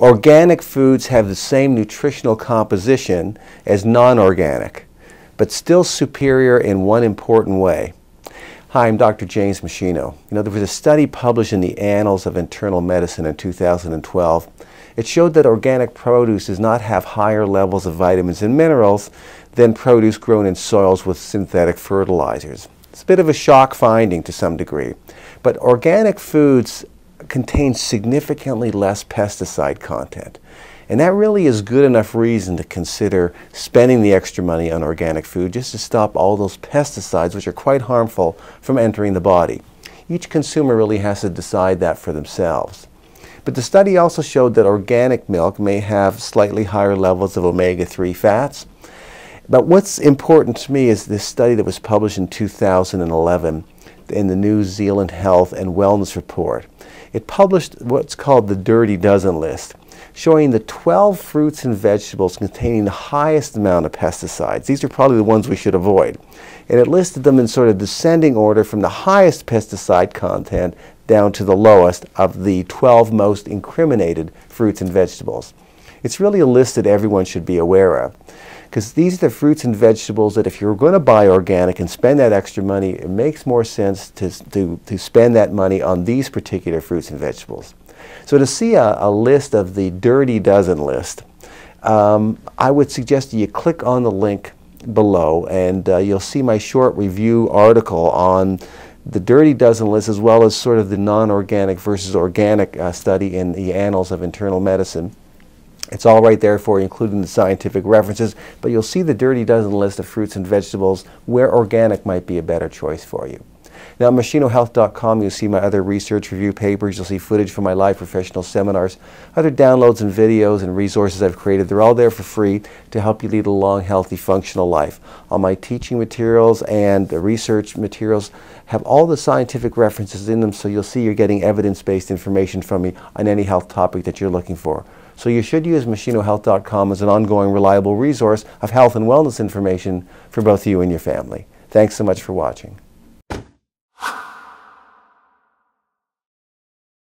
Organic foods have the same nutritional composition as non-organic, but still superior in one important way. Hi, I'm Dr. James Meschino. You know, there was a study published in the Annals of Internal Medicine in 2012. It showed that organic produce does not have higher levels of vitamins and minerals than produce grown in soils with synthetic fertilizers. It's a bit of a shock finding to some degree, but organic foods contain significantly less pesticide content. And that really is good enough reason to consider spending the extra money on organic food just to stop all those pesticides, which are quite harmful, from entering the body. Each consumer really has to decide that for themselves. But the study also showed that organic milk may have slightly higher levels of omega-3 fats. But what's important to me is this study that was published in 2011 in the New Zealand Health and Wellness Report. It published what's called the Dirty Dozen list, showing the 12 fruits and vegetables containing the highest amount of pesticides. These are probably the ones we should avoid. And it listed them in sort of descending order from the highest pesticide content down to the lowest of the 12 most incriminated fruits and vegetables. It's really a list that everyone should be aware of because these are the fruits and vegetables that if you're going to buy organic and spend that extra money, it makes more sense to, to, to spend that money on these particular fruits and vegetables. So to see a, a list of the dirty dozen list, um, I would suggest you click on the link below and uh, you'll see my short review article on the dirty dozen list as well as sort of the non-organic versus organic uh, study in the Annals of Internal Medicine. It's all right there for you, including the scientific references, but you'll see the dirty dozen list of fruits and vegetables where organic might be a better choice for you. Now, at meschinohealth.com, you'll see my other research review papers. You'll see footage from my live professional seminars, other downloads and videos and resources I've created. They're all there for free to help you lead a long, healthy, functional life. All my teaching materials and the research materials have all the scientific references in them, so you'll see you're getting evidence-based information from me on any health topic that you're looking for. So you should use meschinohealth.com as an ongoing reliable resource of health and wellness information for both you and your family. Thanks so much for watching.